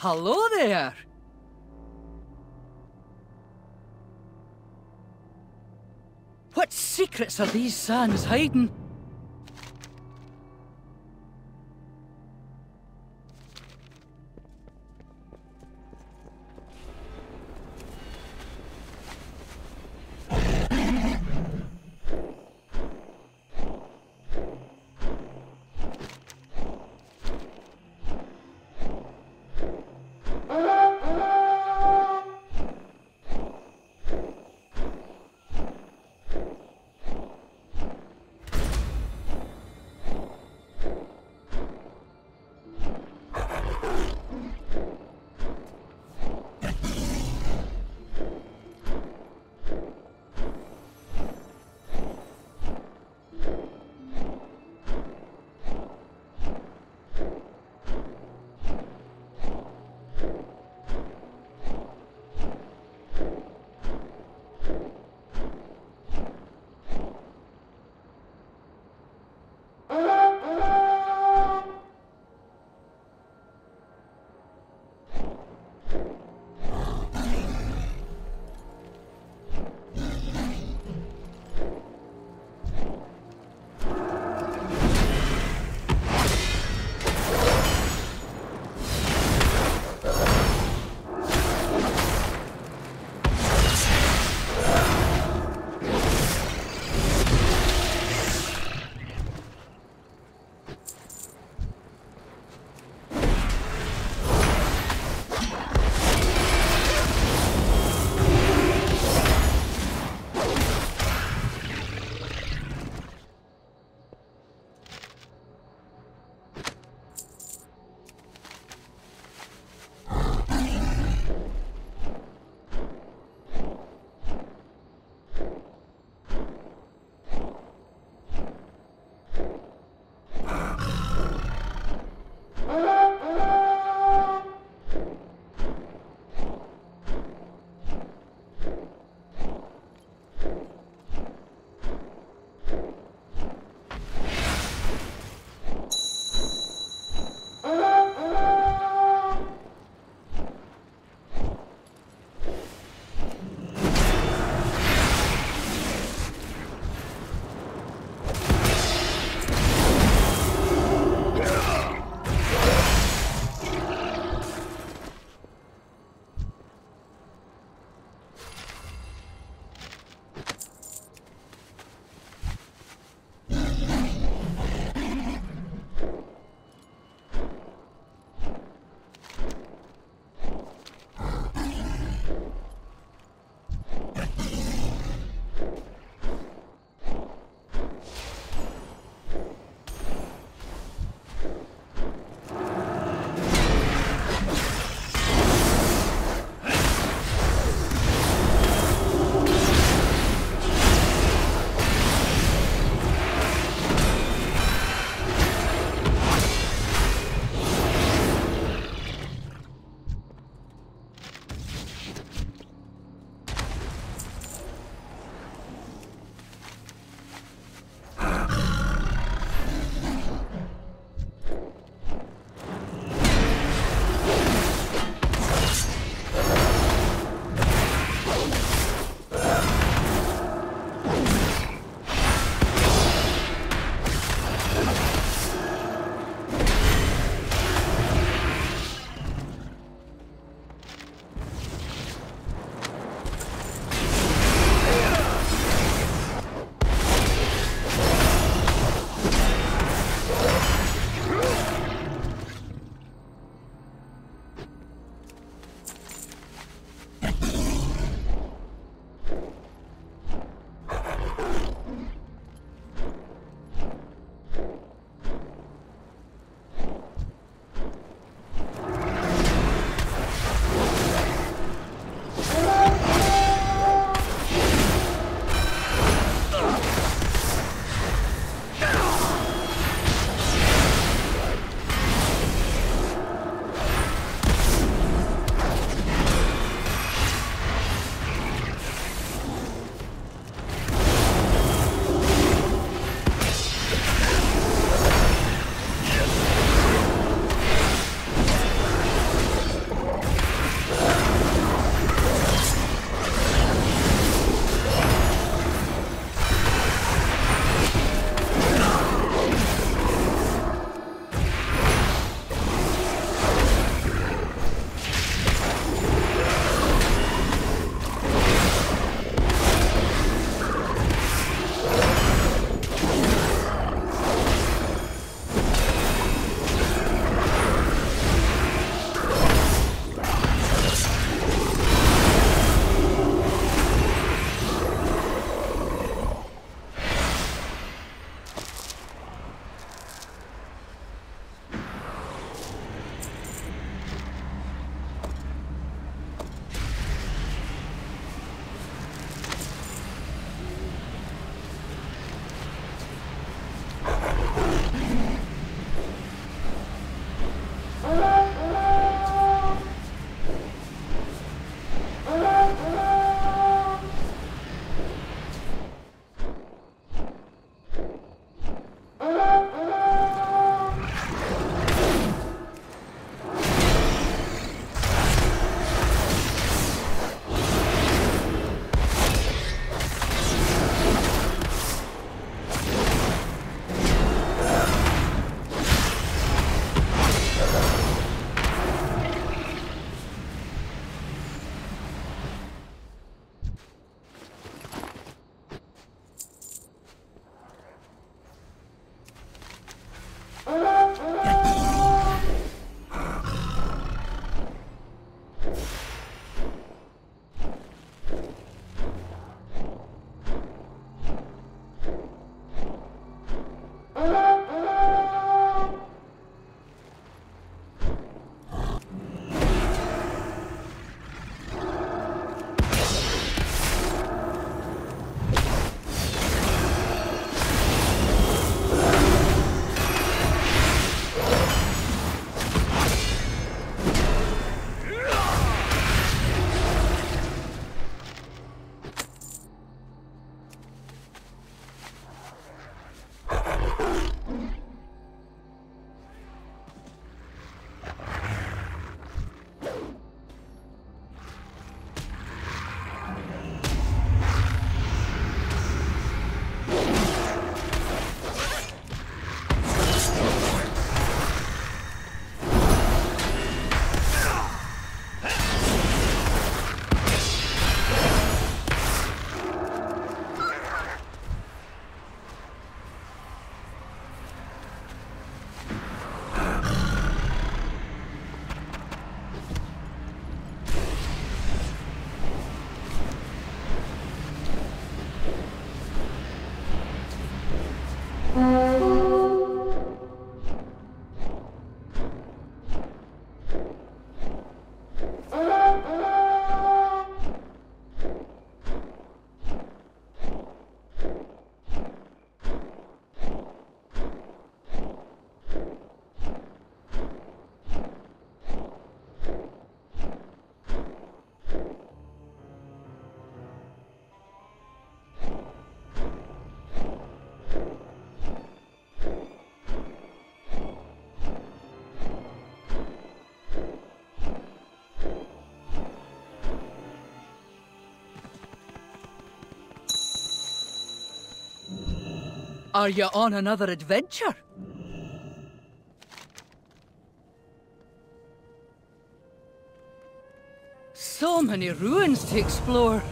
Hello there! What secrets are these sands hiding? Are you on another adventure? So many ruins to explore.